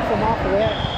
Some off of that.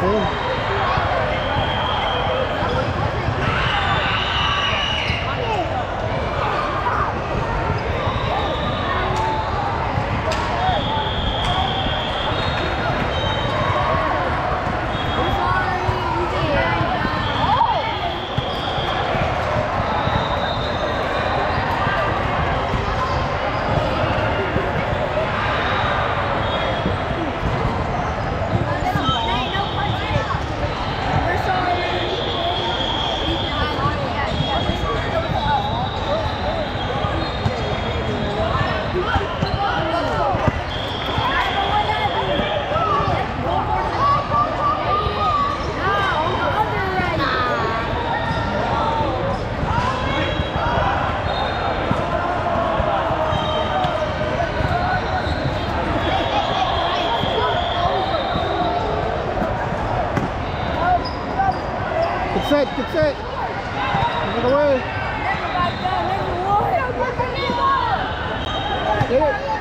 fundo. Set, good set. Give it away. Get it.